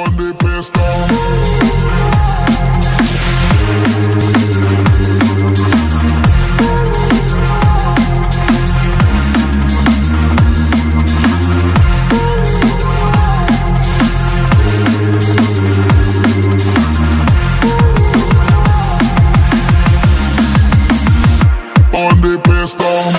on the pistol. On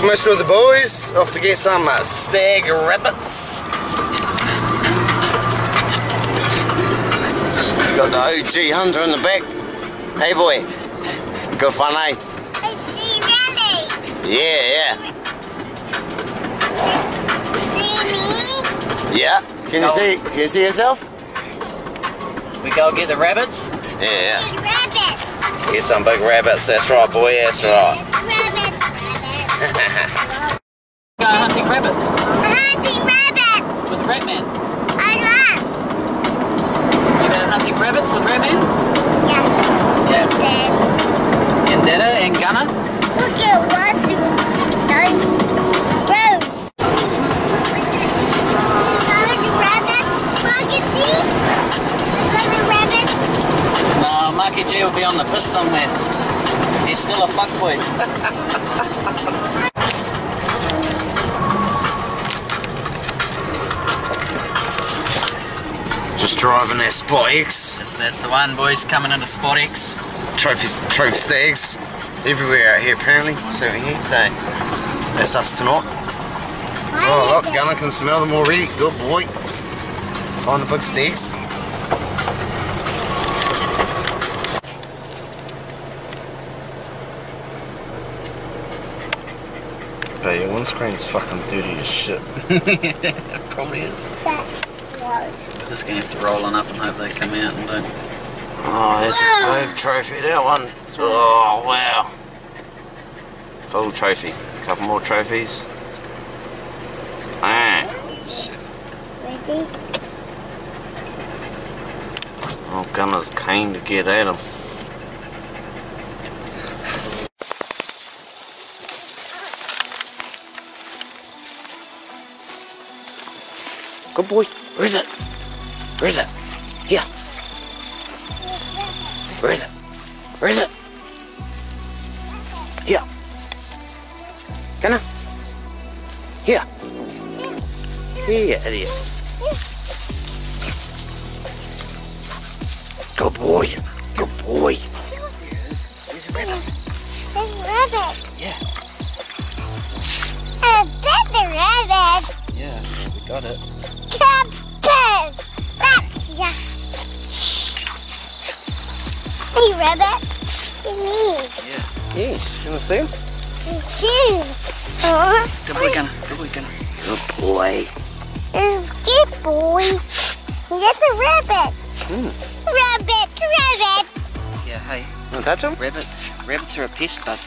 the pistol. Quick mission with the boys, off to get some uh, stag rabbits. Got the OG hunter in the back. Hey boy, good fun eh? I see Rally. Yeah, yeah. See me? Yeah. Can you No. see, can you see yourself? We go get the rabbits. Yeah, yeah. Rabbits. Get some big rabbits, that's right boy, that's right. Go hunting rabbits Hunting rabbits. with Ratman. I love. You go hunting rabbits with Ratman? Yeah. Yeah. Rabbits. And Dada and Gunner? Look at what's those roads. Hunting rabbits. Monkey see? Hunting rabbits. No, Marky G will be on the piss somewhere. He's still a fuckboy. driving that Spot X. Yes, that's the one, boys, coming into Spot X. Trophies, trophy stags. Everywhere out here apparently. So here, so that's us tonight. Oh look, Gunner can smell them already. Good boy. Find the big stags. But your windscreen's fucking dirty as shit. it probably is. That. We're just going to have to roll on up and hope they come out and don't. Oh, that's a big trophy. That one. Oh, wow. Full trophy. A couple more trophies. Ah. Ready? Oh, Gunner's keen to get at him. Good boy. Where is it? Where is it? Here. Where is it? Where is it? Here. Gunner. Here. Here, idiot. Good boy. Good boy. There's a rabbit. There's a rabbit. Yeah. A baby rabbit. Yeah, we got it. Rabbit. It's me. Yeah. Yes, you want to see him? It's you. Huh? Good boy, Gunner. Good boy, Gunner. Good boy. Mm, good boy. That's a rabbit. Hmm. Rabbit, rabbit. Yeah, hey, Want to touch him? rabbit. Rabbits are a pest, but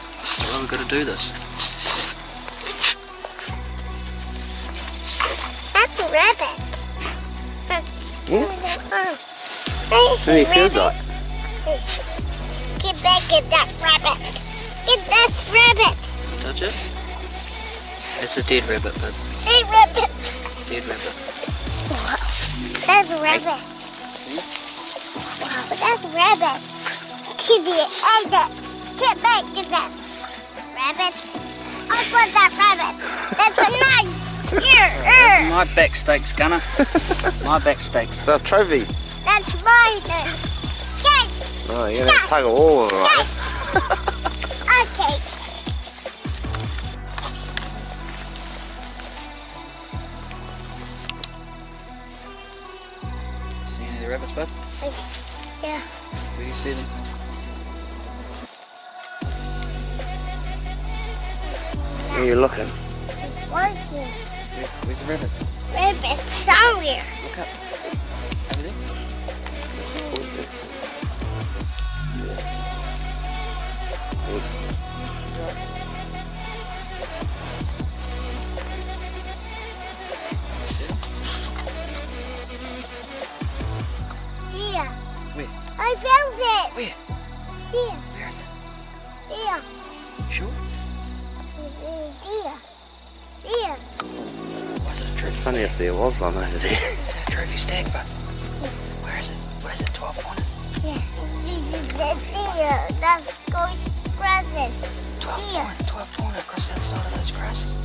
well, we've got to do this. That's a rabbit. Yeah. How How he feels like. Get back at that rabbit. Get that rabbit. Touch it. It's a dead rabbit, but Dead rabbit. dead rabbit. Wow. That's a rabbit. Wow, that's a rabbit. Kitty, egg it. Get back at that rabbit. I want that rabbit. That's a nice. Here, My back steaks, Gunner. My back steaks. It's a trophy. That's mine. Okay. Oh, you're going to tug all of it, right? Okay. See any of the rabbits, bud? It's, yeah. Where do you see them? Where you looking? It's working. Where, where's the rabbits? Rabbit somewhere. Look up. Yeah. Where is it? Yeah. Sure? Yeah. Funny if there was one over there. Is that a trophy stag, but where is it? What is it? 12 pointer? There, that's ghost grasses. 12 Here. pointer, 12 pointer across that side of those grasses.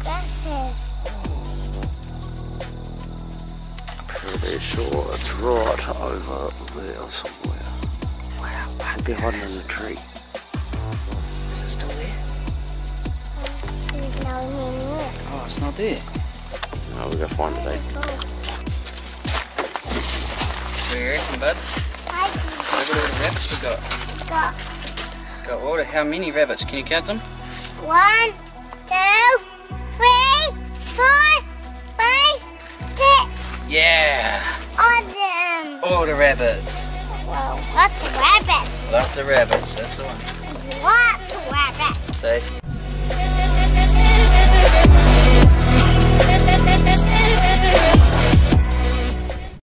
Grasses. Pretty sure it's right over there somewhere. Wow, but They're hiding in the tree. Oh, it's not there. No, we gotta find it, eh? Where you reckon, bud? I Look at all the rabbits we got. got Got all the, how many rabbits? Can you count them? one, two, three, four, five, six. Yeah! Awesome. All the rabbits. Whoa, lots of rabbits. Lots of rabbits, that's the one. Lots of rabbits. See? Yeah.